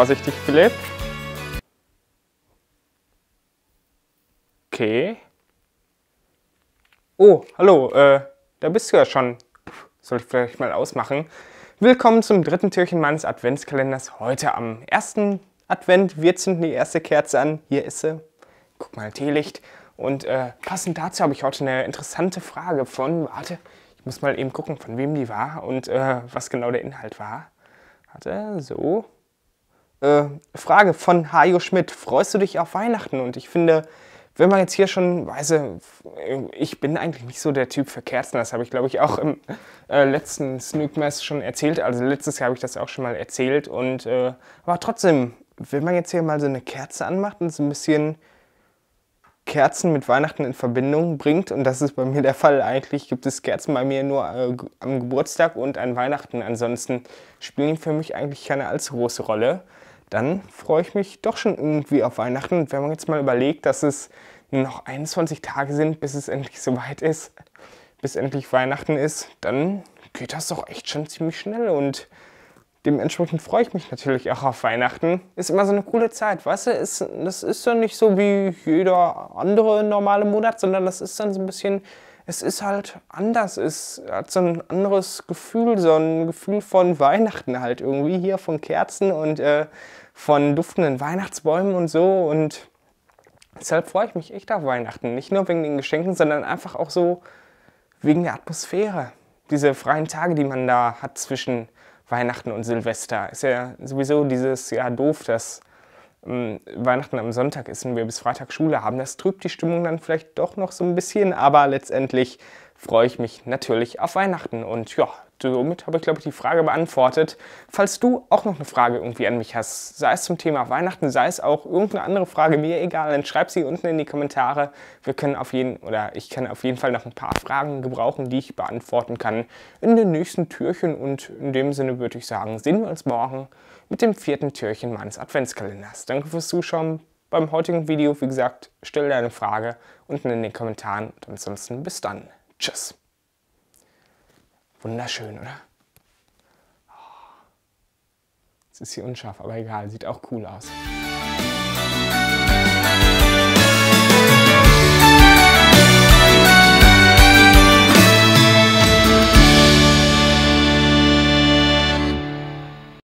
Vorsichtig, Philipp. Okay. Oh, hallo, äh, da bist du ja schon. Soll ich vielleicht mal ausmachen? Willkommen zum dritten Türchen meines Adventskalenders. Heute am ersten Advent. Wir zünden die erste Kerze an. Hier ist sie. Guck mal, Teelicht. Und äh, passend dazu habe ich heute eine interessante Frage von, warte, ich muss mal eben gucken, von wem die war und äh, was genau der Inhalt war. Warte, so. Äh, Frage von Hajo Schmidt. Freust du dich auf Weihnachten? Und ich finde, wenn man jetzt hier schon, weiß ich bin eigentlich nicht so der Typ für Kerzen. Das habe ich, glaube ich, auch im äh, letzten Snookmas schon erzählt. Also letztes Jahr habe ich das auch schon mal erzählt. Und äh, aber trotzdem, wenn man jetzt hier mal so eine Kerze anmacht und so ein bisschen Kerzen mit Weihnachten in Verbindung bringt, und das ist bei mir der Fall eigentlich, gibt es Kerzen bei mir nur äh, am Geburtstag und an Weihnachten. Ansonsten spielen für mich eigentlich keine allzu große Rolle. Dann freue ich mich doch schon irgendwie auf Weihnachten. Und wenn man jetzt mal überlegt, dass es noch 21 Tage sind, bis es endlich soweit ist, bis endlich Weihnachten ist, dann geht das doch echt schon ziemlich schnell. Und dementsprechend freue ich mich natürlich auch auf Weihnachten. Ist immer so eine coole Zeit, weißt du? Ist, das ist dann nicht so wie jeder andere normale Monat, sondern das ist dann so ein bisschen, es ist halt anders. Es hat so ein anderes Gefühl, so ein Gefühl von Weihnachten halt irgendwie hier, von Kerzen und äh, von duftenden Weihnachtsbäumen und so. Und deshalb freue ich mich echt auf Weihnachten. Nicht nur wegen den Geschenken, sondern einfach auch so wegen der Atmosphäre. Diese freien Tage, die man da hat zwischen Weihnachten und Silvester. Ist ja sowieso dieses Jahr doof, dass Weihnachten am Sonntag ist und wir bis Freitag Schule haben. Das trübt die Stimmung dann vielleicht doch noch so ein bisschen, aber letztendlich freue ich mich natürlich auf Weihnachten. Und ja, somit habe ich, glaube ich, die Frage beantwortet. Falls du auch noch eine Frage irgendwie an mich hast, sei es zum Thema Weihnachten, sei es auch irgendeine andere Frage, mir egal, dann schreib sie unten in die Kommentare. Wir können auf jeden, oder ich kann auf jeden Fall noch ein paar Fragen gebrauchen, die ich beantworten kann in den nächsten Türchen. Und in dem Sinne würde ich sagen, sehen wir uns morgen mit dem vierten Türchen meines Adventskalenders. Danke fürs Zuschauen beim heutigen Video. Wie gesagt, stell deine Frage unten in den Kommentaren und ansonsten bis dann. Tschüss. Wunderschön, oder? Es ist hier unscharf, aber egal, sieht auch cool aus.